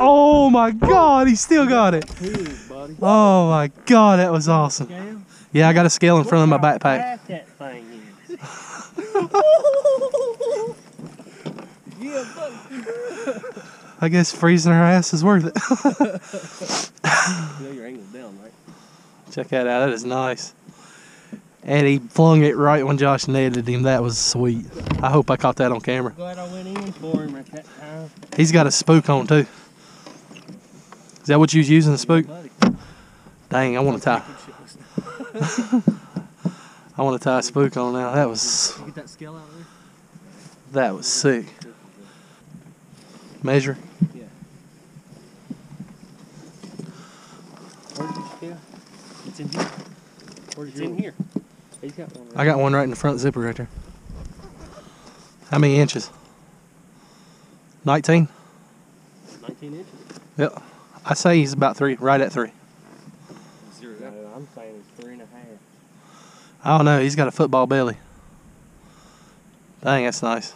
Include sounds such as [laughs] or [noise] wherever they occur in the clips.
Oh my God, he still got it. Oh my God, that was awesome. Yeah, I got a scale in front of my backpack. fat that thing is. [laughs] yeah, buddy. I guess freezing her ass is worth it. [laughs] [laughs] Your angle's down, right? Check that out. That is nice. And he flung it right when Josh netted him. That was sweet. I hope I caught that on camera. Glad I went in for him at that time. He's got a spook on too. Is that what you was using, the spook? Dang, I want to tie. I want to tie a spook on now. That was get that scale out there? that was sick. Measure. Yeah. Where's? It's in here. Where's it's in here. He's got one. I got one right in the front zipper right there. How many inches? 19? 19 inches. Yep. I say he's about three, right at three. Zero. No, I'm saying it's three and a half. I don't know. He's got a football belly. Dang, that's nice.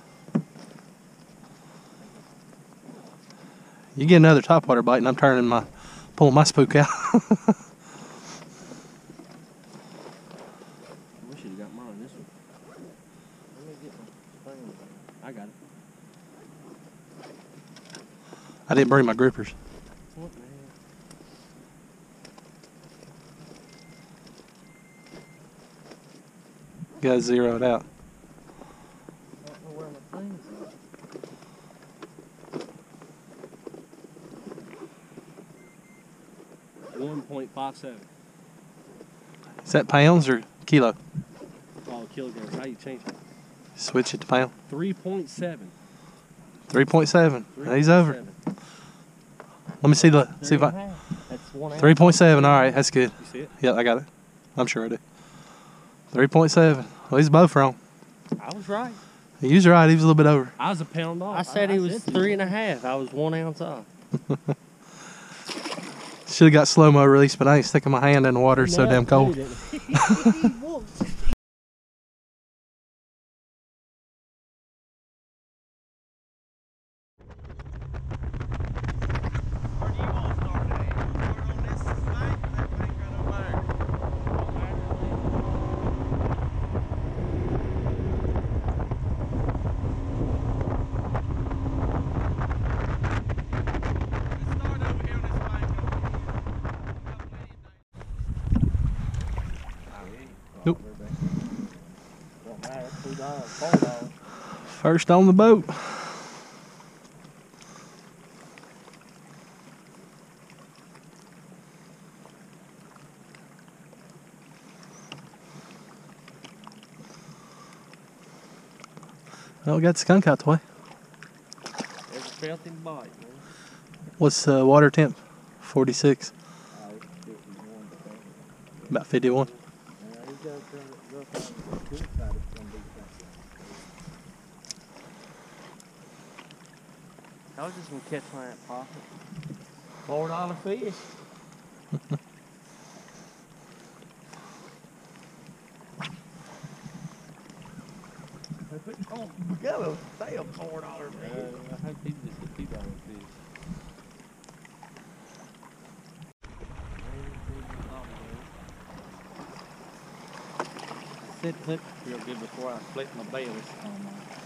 You get another topwater bite, and I'm turning my, pulling my spook out. [laughs] I wish you'd got mine. This one. Let me get my thing. I got it. I didn't bring my grippers. What, man? Got to zero it out. I don't know where my thing's at. One point five seven. Is that pounds or kilo? Oh, kilograms. How you change it? Switch it to pound. Three point seven. 3.7. He's over. Let me see the see if I. That's one. ounce. 3.7. All right, that's good. You see it? Yeah, I got it. I'm sure I do. 3.7. Well, he's both wrong. I was right. He was right. He was a little bit over. I was a pound off. I said he was three and a half. I was one ounce off. [laughs] Should have got slow mo release, but I ain't sticking my hand in the water. It's so damn cold. [laughs] First on the boat. Oh, we got skunk out the way. Ever felt him bite? What's the water temp? 46. Oh, it's 51, but that- About 51. Yeah, he goes from the rough side to the good side, it's gonna be something. I was just gonna catch one at pocket. Four dollar fish. oh, we gotta say a four dollar fish. Uh, I hope he's just a two dollar fish. I set hook real good before I flipped my bailies on mine.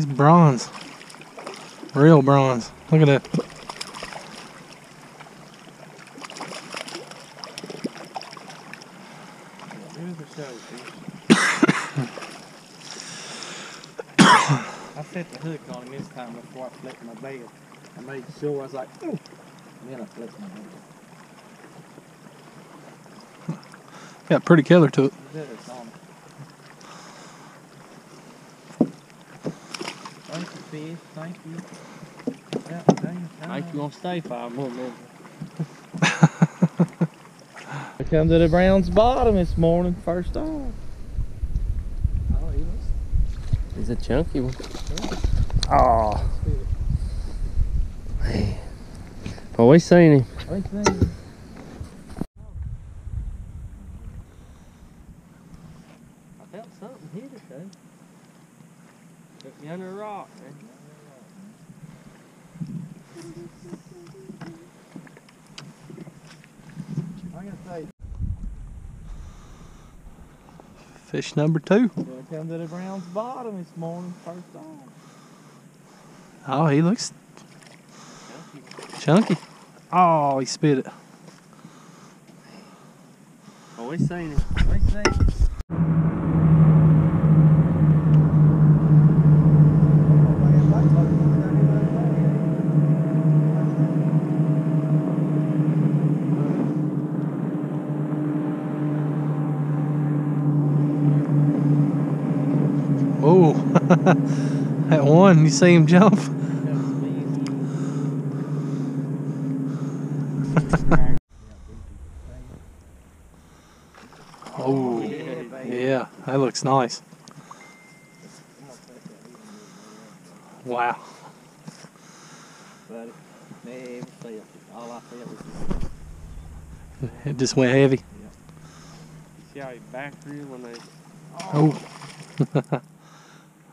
These bronze. Real bronze. Look at that. Here's the show fish. I set the hook on him this time before I flipped my bail. I made sure I was like. And then I flipped my bail. Got pretty killer to it. Thank you, fish. Thank you. Yeah, dang, Mike, you gonna stay five more minutes? [laughs] I come to the Browns bottom this morning, first off. Oh, he was. He's a chunky one. Oh. Man. Well, we seen him. Wait a minute. I gotta say, Fish number two. gonna the Browns bottom this morning, first on. Oh, he looks chunky. Oh, he spit it. Oh, we seen it. We see. [laughs] That one. You see him jump? [laughs] Oh, yeah. That looks nice. Wow. Buddy, never felt it. All I felt was It just went heavy. See how he back reeled when they Oh. [laughs]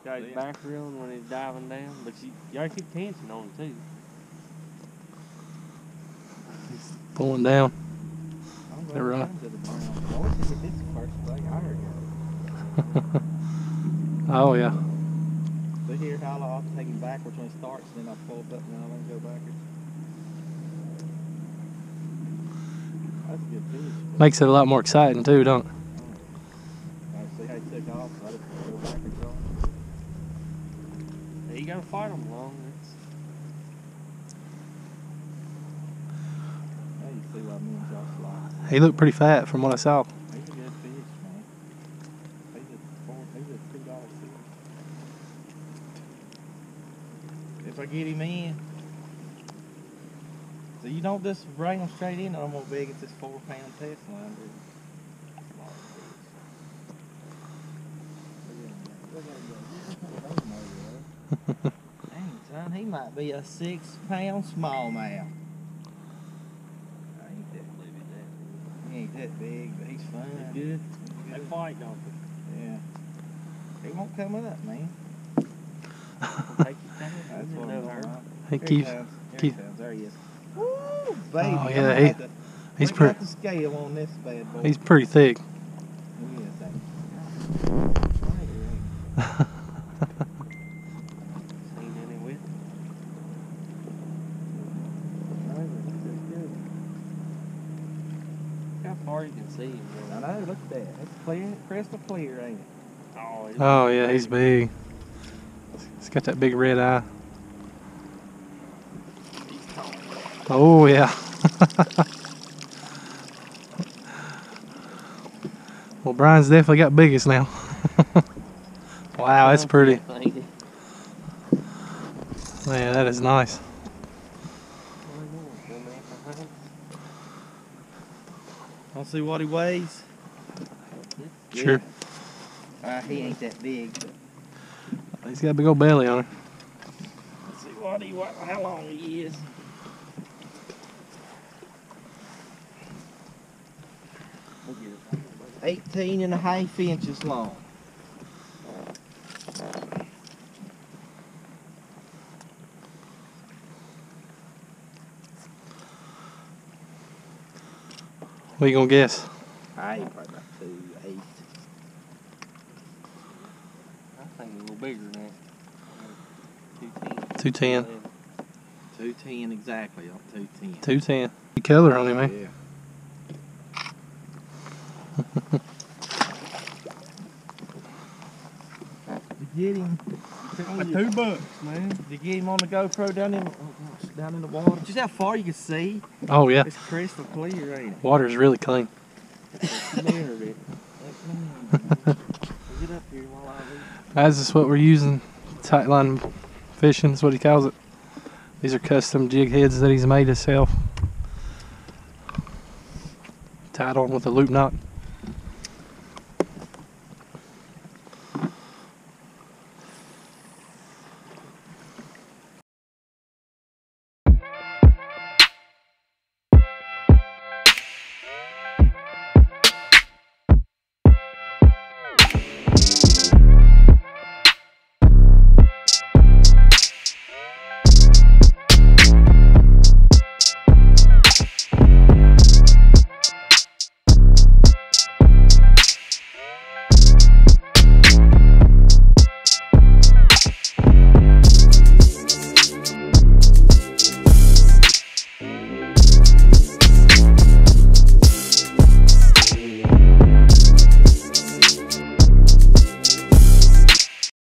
got his back reeling when he's diving down. But gotta keep tension on him too. Pulling down. They're right. glad to the Browns. I wish they could hit the first play. I heard [laughs] Oh, yeah. They hear how I'll take him backwards when it starts, then I'll pull it up and I'll let him go backwards. That's a good fish. Makes it a lot more exciting, too, don't it? I see how he took off, let it go backwards on. You gotta fight him long. It's, Now you see why me and Josh like. He looked pretty fat from what I saw. He's a good fish, man. He's a four, he's a two dollar fish. If I get him in, so you don't just bring him straight in. I'm gonna big it's this four pound test line, dude. That's a lot of fish. Look at him go. Look at him go. Dang, son, he might be a six pound smallmouth. I ain't that big, that. He ain't that big, but he's fine. he's good. He's They fight, don't they? Yeah. He won't come up, man. they? [laughs] Take your time. That's what I'm hurt. talking He about. keeps. Here he comes. Here keep- he. There he is. Woo, baby. Oh, yeah, he- have to He's pretty. out the scale on this bad boy. He's pretty thick. Look at [laughs] that thing. Seen any with? Look how far you can see him. I bro. know, look at that. It's clear, crystal clear, ain't it? Oh, Oh, yeah, he's big. He's got that big red eye. Oh, yeah. [laughs] well, Brian's definitely got biggest now. [laughs] wow, that's pretty. Thank you. Man, that is nice. Want to see what he weighs? Sure. Uh, he ain't that big. But He's got a big old belly on him. let's see what he, what, how long he is. Eighteen and a half inches long. What are you gonna guess? I probably about two eight. I think a little bigger than that. Two ten. Two ten exactly on two ten. Two ten. The color on him, eh? Yeah. to [laughs] get him. Two bucks, man. To get him on the GoPro down in, oh down in the water. Just how far you can see. Oh yeah. It's crystal clear, ain't it? Water's really clean. [laughs] [laughs] Get up here while I leave. Just what we're using. Tight line fishing is what he calls it. These are custom jig heads that he's made himself. Tied on with a loop knot.